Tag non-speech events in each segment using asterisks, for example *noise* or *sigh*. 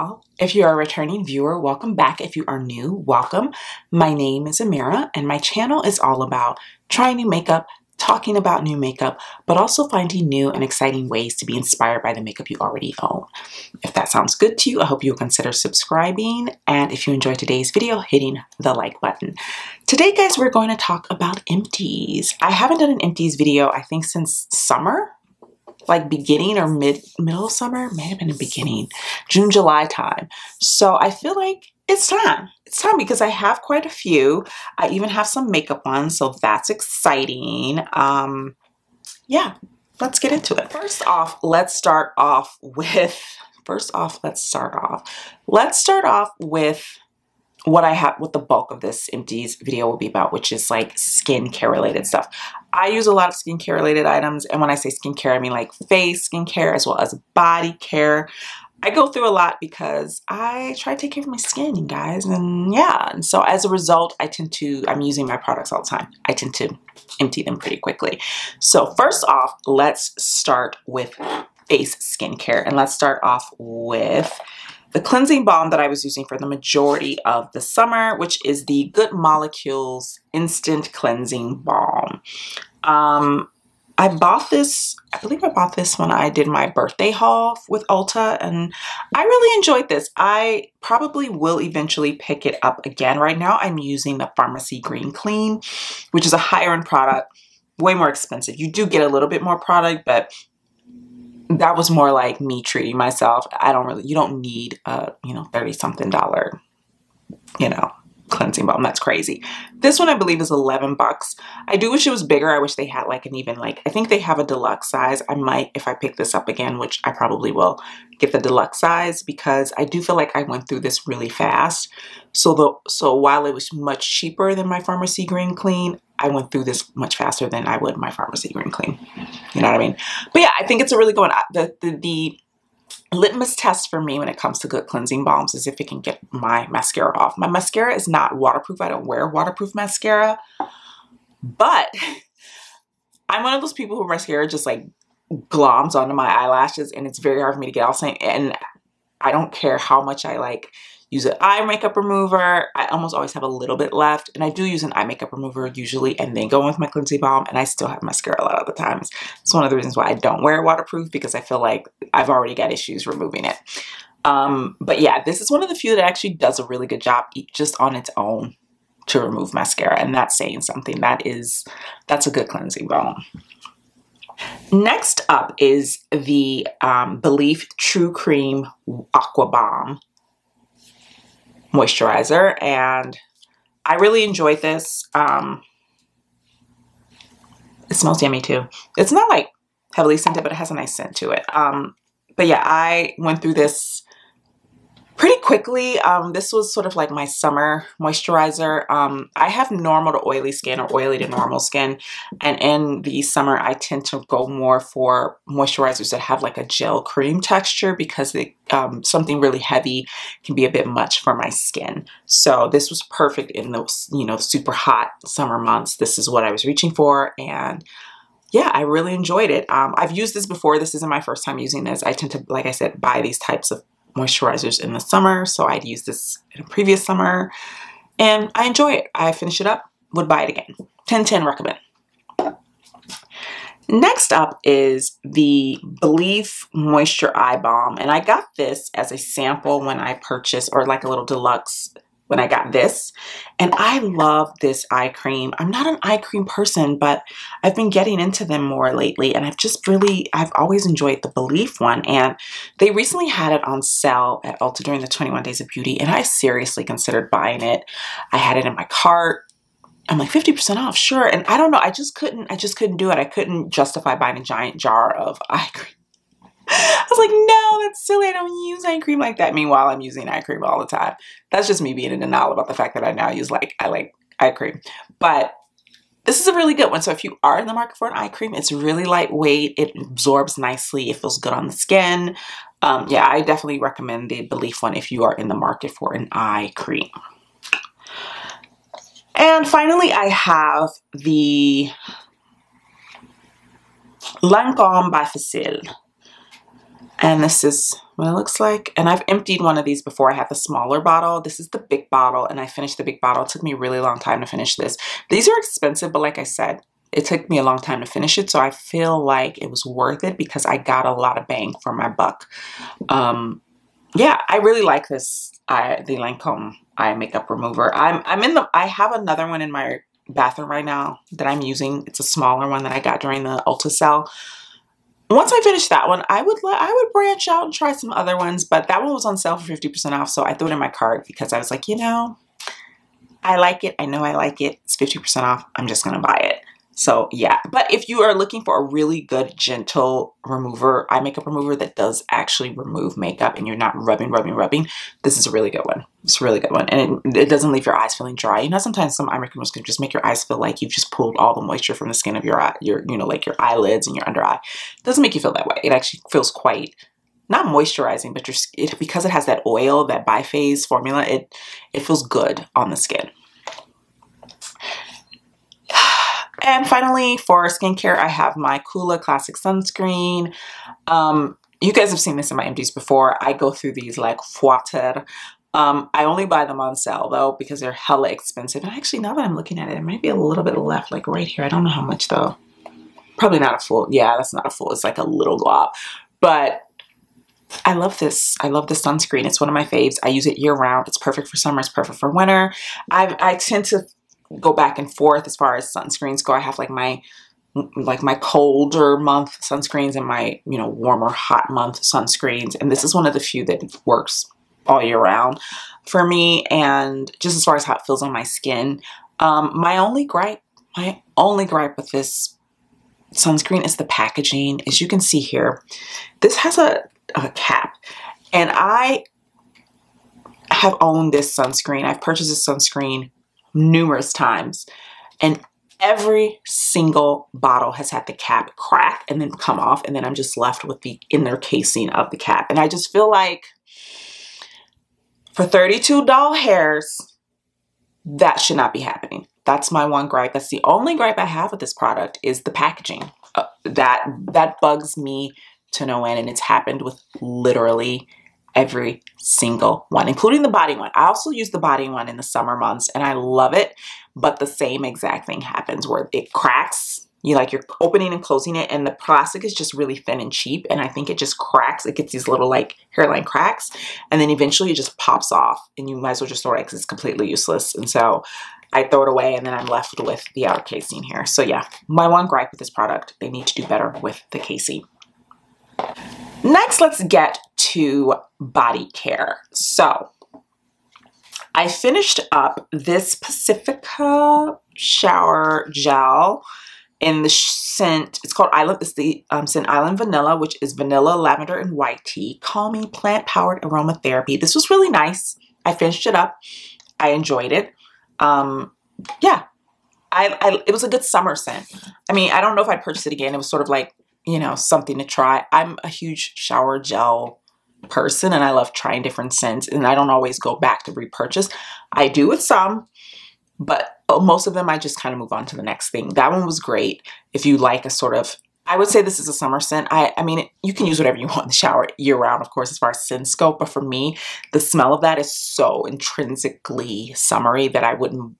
y'all. If you're a returning viewer, welcome back. If you are new, welcome. My name is Ameerah and my channel is all about trying new makeup, talking about new makeup, but also finding new and exciting ways to be inspired by the makeup you already own. If that sounds good to you, I hope you'll consider subscribing and if you enjoyed today's video, hitting the like button. Today, guys, we're going to talk about empties. I haven't done an empties video, I think, since summer like beginning or mid middle of summer, may have been the beginning, June, July time. So I feel like it's time. It's time because I have quite a few. I even have some makeup on, so that's exciting. Um, yeah, let's get into it. First off, let's start off with, first off, let's start off. Let's start off with what I have, what the bulk of this empties video will be about, which is like skincare related stuff. I use a lot of skincare related items. And when I say skincare, I mean like face skincare as well as body care. I go through a lot because I try to take care of my skin, you guys. And yeah, and so as a result, I tend to, I'm using my products all the time. I tend to empty them pretty quickly. So first off, let's start with face skincare. And let's start off with the cleansing balm that I was using for the majority of the summer, which is the Good Molecules Instant Cleansing Balm. Um, I bought this, I believe I bought this when I did my birthday haul with Ulta and I really enjoyed this. I probably will eventually pick it up again. Right now I'm using the Farmacy Green Clean, which is a higher end product, way more expensive. You do get a little bit more product, but that was more like me treating myself. I don't really, you don't need a, you know, 30 something dollar, you know, cleansing balm. That's crazy. This one I believe is 11 bucks. I do wish it was bigger. I wish they had like an even like, I think they have a deluxe size. I might, if I pick this up again, which I probably will, get the deluxe size because I do feel like I went through this really fast. So the so while it was much cheaper than my Farmacy Green Clean, I went through this much faster than I would my Farmacy Green Clean. You know what I mean? But yeah, I think it's a really good one. The, the, the litmus test for me when it comes to good cleansing balms is if it can get my mascara off. My mascara is not waterproof. I don't wear waterproof mascara. But *laughs* I'm one of those people who mascara just like gloms onto my eyelashes and it's very hard for me to get off. And I don't care how much I like use an eye makeup remover. I almost always have a little bit left. And I do use an eye makeup remover usually and then go in with my cleansing balm and I still have mascara a lot of the times. It's one of the reasons why I don't wear waterproof because I feel like I've already got issues removing it. Um, but yeah, this is one of the few that actually does a really good job just on its own to remove mascara. And that's saying something. That is, that's a good cleansing balm. Next up is the um, Belif True Cream Aqua Bomb moisturizer and I really enjoyed this. Um, it smells yummy too. It's not like heavily scented, but it has a nice scent to it. Um, but yeah, I went through this pretty quickly. Um, this was sort of like my summer moisturizer. Um, I have normal to oily skin or oily to normal skin. And in the summer, I tend to go more for moisturizers that have like a gel cream texture because it, um, something really heavy can be a bit much for my skin. So this was perfect in those, you know, super hot summer months. This is what I was reaching for. And yeah, I really enjoyed it. Um, I've used this before. This isn't my first time using this. I tend to, like I said, buy these types of moisturizers in the summer. So I'd used this in a previous summer and I enjoy it. I finish it up, would buy it again. 10-10 recommend. Next up is the Belif Moisture Eye Balm. And I got this as a sample when I purchased, or like a little deluxe when I got this. And I love this eye cream. I'm not an eye cream person, but I've been getting into them more lately. And I've just really, I've always enjoyed the Belif one. And they recently had it on sale at Ulta during the 21 Days of Beauty. And I seriously considered buying it. I had it in my cart. I'm like 50% off, sure. And I don't know, I just couldn't, I just couldn't do it. I couldn't justify buying a giant jar of eye cream. I was like, no, that's silly. I don't use eye cream like that. Meanwhile, I'm using eye cream all the time. That's just me being in denial about the fact that I now use like, I like eye cream. But this is a really good one. So if you are in the market for an eye cream, it's really lightweight. It absorbs nicely. It feels good on the skin. Um, yeah, I definitely recommend the Belif one if you are in the market for an eye cream. And finally, I have the Lancome Bi-Facil. And this is what it looks like. And I've emptied one of these before. I had the smaller bottle. This is the big bottle and I finished the big bottle. It took me a really long time to finish this. These are expensive, but like I said, it took me a long time to finish it. So I feel like it was worth it because I got a lot of bang for my buck. Um, yeah, I really like this, I, the Lancome eye makeup remover. I'm, I'm in the, I have another one in my bathroom right now that I'm using. It's a smaller one that I got during the Ulta sale once I finish that one, I would I would branch out and try some other ones, but that one was on sale for 50% off, so I threw it in my cart because I was like, you know, I like it. I know I like it. It's 50% off. I'm just going to buy it. So yeah, but if you are looking for a really good gentle remover, eye makeup remover that does actually remove makeup and you're not rubbing, rubbing, rubbing, this is a really good one. It's a really good one. And it, it doesn't leave your eyes feeling dry. You know, sometimes some eye makeup removers can just make your eyes feel like you've just pulled all the moisture from the skin of your eye, your, you know, like your eyelids and your under eye. It doesn't make you feel that way. It actually feels quite not moisturizing, but your it, because it has that oil, that biphase formula, it it feels good on the skin. And finally, for skincare, I have my Coola Classic Sunscreen. Um, you guys have seen this in my empties before. I go through these like water. Um, I only buy them on sale though because they're hella expensive. And actually, now that I'm looking at it, it might be a little bit left, like right here. I don't know how much though. Probably not a full. Yeah, that's not a full. It's like a little glob. But I love this. I love this sunscreen. It's one of my faves. I use it year round. It's perfect for summer. It's perfect for winter. I, I tend to go back and forth as far as sunscreens go. I have like my like my colder month sunscreens and my you know warmer hot month sunscreens. And this is one of the few that works all year round for me and just as far as how it feels on my skin. Um, my only gripe my only gripe with this sunscreen is the packaging. As you can see here this has a, a cap. And I have owned this sunscreen. I've purchased this sunscreen numerous times. And every single bottle has had the cap crack and then come off. And then I'm just left with the inner casing of the cap. And I just feel like for 32 doll hairs, that should not be happening. That's my one gripe. That's the only gripe I have with this product is the packaging. Uh, that that bugs me to no end and it's happened with literally every single one, including the body one. I also use the body one in the summer months and I love it, but the same exact thing happens where it cracks. You like you're opening and closing it and the plastic is just really thin and cheap and I think it just cracks. It gets these little like hairline cracks and then eventually it just pops off and you might as well just throw it because it's completely useless. And so I throw it away and then I'm left with the outer casing here. So yeah, my one gripe with this product, they need to do better with the casing. Next, let's get to body care. So I finished up this Pacifica shower gel in the scent, it's called Island, it's the um, scent Island Vanilla, which is vanilla, lavender, and white tea. Call me plant-powered aromatherapy. This was really nice. I finished it up. I enjoyed it. Um, yeah, I, I, it was a good summer scent. I mean, I don't know if I'd purchase it again. It was sort of like you know, something to try. I'm a huge shower gel person and I love trying different scents and I don't always go back to repurchase. I do with some, but uh, most of them I just kind of move on to the next thing. That one was great if you like a sort of I would say this is a summer scent. I, I mean, you can use whatever you want in the shower year round, of course, as far as scent scope. But for me, the smell of that is so intrinsically summery that I wouldn't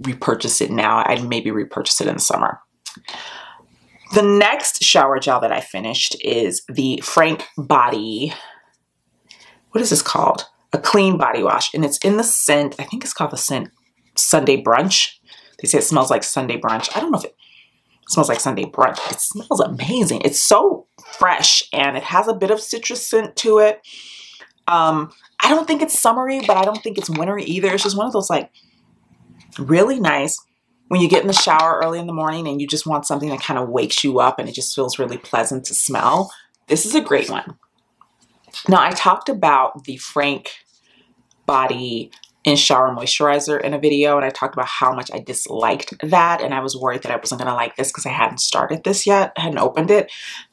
repurchase it now. I'd maybe repurchase it in the summer. The next shower gel that I finished is the Frank Body, what is this called? A clean body wash. And it's in the scent, I think it's called the scent Sunday Brunch. They say it smells like Sunday Brunch. I don't know if it smells like Sunday Brunch. It smells amazing. It's so fresh and it has a bit of citrus scent to it. Um, I don't think it's summery, but I don't think it's wintry either. It's just one of those like really nice when you get in the shower early in the morning and you just want something that kind of wakes you up and it just feels really pleasant to smell, this is a great one. Now, I talked about the Frank Body in shower moisturizer in a video and I talked about how much I disliked that and I was worried that I wasn't going to like this because I hadn't started this yet, hadn't opened it.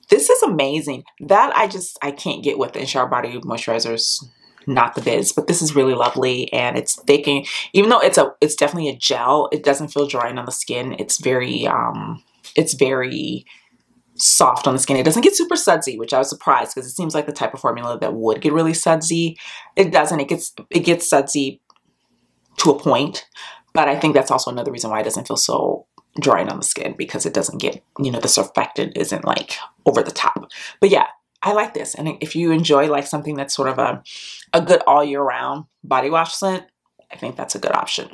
This is amazing. That I just, I can't get with the in shower body moisturizers not the biz, but this is really lovely and it's thick and even though it's a it's definitely a gel, it doesn't feel drying on the skin. It's very um it's very soft on the skin. It doesn't get super sudsy, which I was surprised because it seems like the type of formula that would get really sudsy. It doesn't. It gets it gets sudsy to a point, but I think that's also another reason why it doesn't feel so drying on the skin because it doesn't get, you know, the surfactant isn't like over the top. But yeah, I like this. And if you enjoy like something that's sort of a, a good all year round body wash scent, I think that's a good option.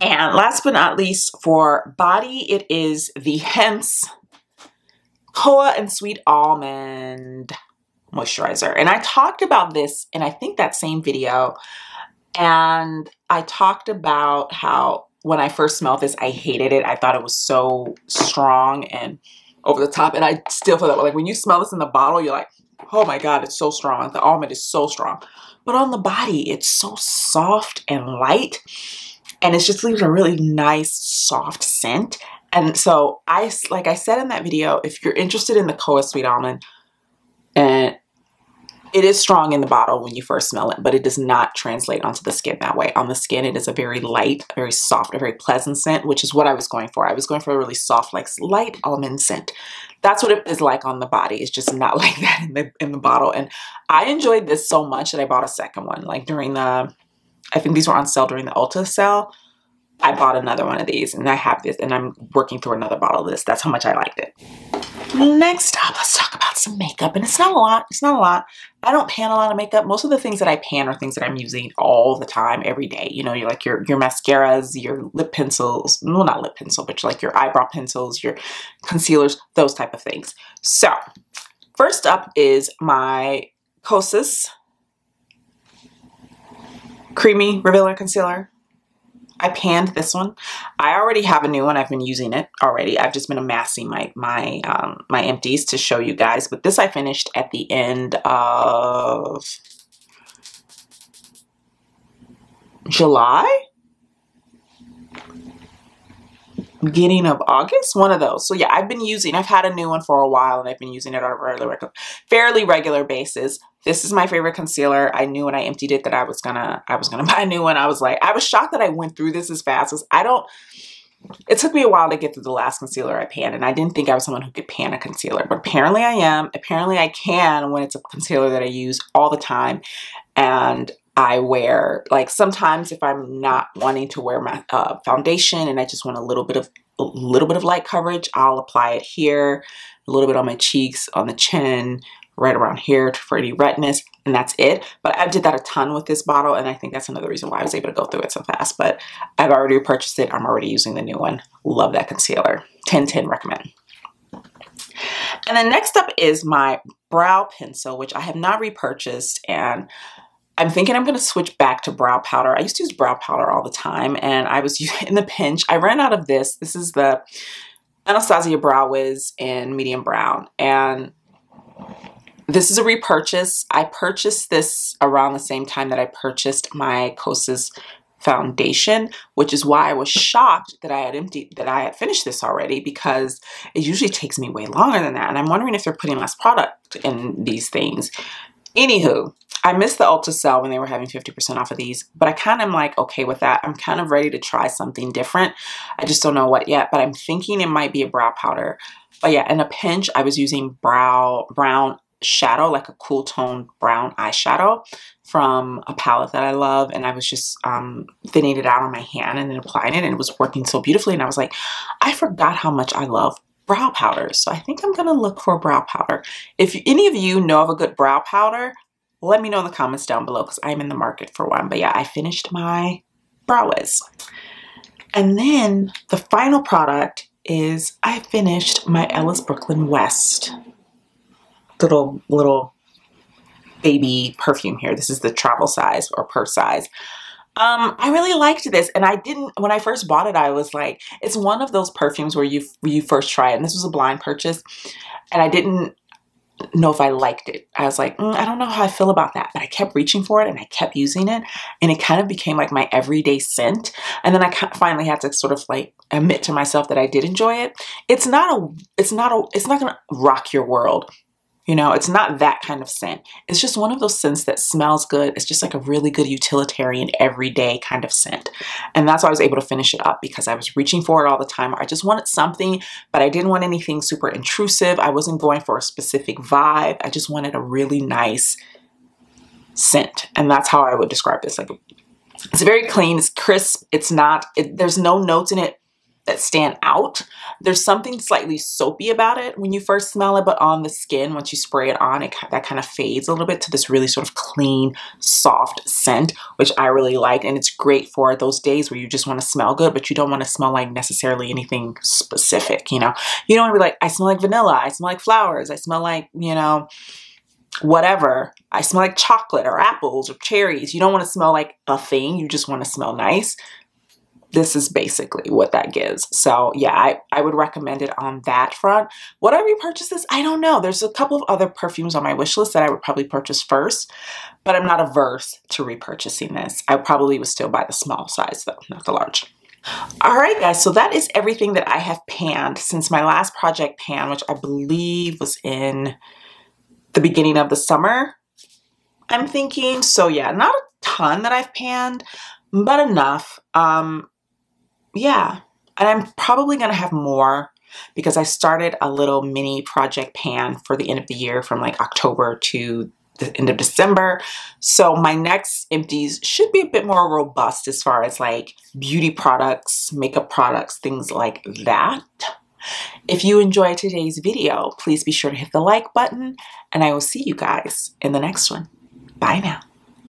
And last but not least, for body, it is the Hempz Koa and Sweet Almond Moisturizer. And I talked about this in I think that same video. And I talked about how when I first smelled this, I hated it. I thought it was so strong and over the top. And I still feel that way. Like when you smell this in the bottle, you're like, oh my God, it's so strong. The almond is so strong. But on the body, it's so soft and light and it just leaves a really nice soft scent. And so I, like I said in that video, if you're interested in the Koa Sweet Almond, and it is strong in the bottle when you first smell it, but it does not translate onto the skin that way. On the skin, it is a very light, very soft, a very pleasant scent, which is what I was going for. I was going for a really soft, like light almond scent. That's what it is like on the body. It's just not *laughs* like that in the in the bottle. And I enjoyed this so much that I bought a second one. Like during the I think these were on sale during the Ulta sale. I bought another one of these and I have this and I'm working through another bottle of this. That's how much I liked it. Next up, let's talk about some makeup. And it's not a lot. It's not a lot. I don't pan a lot of makeup. Most of the things that I pan are things that I'm using all the time, every day. You know, you're like your, your mascaras, your lip pencils. Well, not lip pencil, but like your eyebrow pencils, your concealers, those type of things. So, first up is my Kosas Creamy Revealer Concealer. I panned this one. I already have a new one. I've been using it already. I've just been amassing my my um, my empties to show you guys. But this I finished at the end of July? beginning of August, one of those. So yeah, I've been using, I've had a new one for a while and I've been using it on a fairly, fairly regular basis. This is my favorite concealer. I knew when I emptied it that I was gonna, I was gonna *laughs* buy a new one. I was like, I was shocked that I went through this as fast as I don't, it took me a while to get through the last concealer I panned and I didn't think I was someone who could pan a concealer, but apparently I am. Apparently I can when it's a concealer that I use all the time. And I wear. Like sometimes if I'm not wanting to wear my uh, foundation and I just want a little bit of a little bit of light coverage, I'll apply it here, a little bit on my cheeks, on the chin, right around here for any redness, and that's it. But I did that a ton with this bottle, and I think that's another reason why I was able to go through it so fast. But I've already purchased it. I'm already using the new one. Love that concealer. 1010 recommend. And then next up is my brow pencil, which I have not repurchased, and I'm thinking I'm going to switch back to brow powder. I used to use brow powder all the time and I was *laughs* in the pinch. I ran out of this. This is the Anastasia Brow Wiz in medium brown and this is a repurchase. I purchased this around the same time that I purchased my Kosas foundation, which is why I was shocked that I had emptied, that I had finished this already because it usually takes me way longer than that. And I'm wondering if they're putting less product in these things. Anywho, I missed the Ulta sale when they were having 50% off of these, but I kind of am like okay with that. I'm kind of ready to try something different. I just don't know what yet, but I'm thinking it might be a brow powder. But yeah, in a pinch, I was using brow brown shadow, like a cool tone brown eyeshadow from a palette that I love. And I was just um, thinning it out on my hand and then applying it and it was working so beautifully. And I was like, I forgot how much I love brow powders. So I think I'm going to look for a brow powder. If any of you know of a good brow powder, let me know in the comments down below because I'm in the market for one. But yeah, I finished my Brow Wiz. And then the final product is I finished my Ellis Brooklyn West little, little baby perfume here. This is the travel size or purse size. Um, I really liked this and I didn't, when I first bought it, I was like, it's one of those perfumes where you, you first try it and this was a blind purchase and I didn't know if I liked it. I was like, mm, I don't know how I feel about that, but I kept reaching for it and I kept using it and it kind of became like my everyday scent. And then I finally had to sort of like admit to myself that I did enjoy it. It's not a, it's not a, it's not to rock your world. You know, it's not that kind of scent. It's just one of those scents that smells good. It's just like a really good utilitarian, everyday kind of scent. And that's why I was able to finish it up because I was reaching for it all the time. I just wanted something, but I didn't want anything super intrusive. I wasn't going for a specific vibe. I just wanted a really nice scent. And that's how I would describe this. Like, it's very clean, it's crisp, it's not, it, there's no notes in it that stand out. There's something slightly soapy about it when you first smell it, but on the skin, once you spray it on, it that kind of fades a little bit to this really sort of clean, soft scent, which I really like. And it's great for those days where you just want to smell good, but you don't want to smell like necessarily anything specific, you know? You don't want to be like, I smell like vanilla, I smell like flowers, I smell like, you know, whatever. I smell like chocolate or apples or cherries. You don't want to smell like a thing. You just want to smell nice this is basically what that gives. So yeah, I, I would recommend it on that front. Would I repurchase this? I don't know. There's a couple of other perfumes on my wish list that I would probably purchase first, but I'm not averse to repurchasing this. I probably would still buy the small size though, not the large. All right, guys, so that is everything that I have panned since my last project pan, which I believe was in the beginning of the summer, I'm thinking. So yeah, not a ton that I've panned, but enough. Um, yeah, and I'm probably going to have more because I started a little mini project pan for the end of the year from like October to the end of December. So my next empties should be a bit more robust as far as like beauty products, makeup products, things like that. If you enjoyed today's video, please be sure to hit the like button and I will see you guys in the next one. Bye now.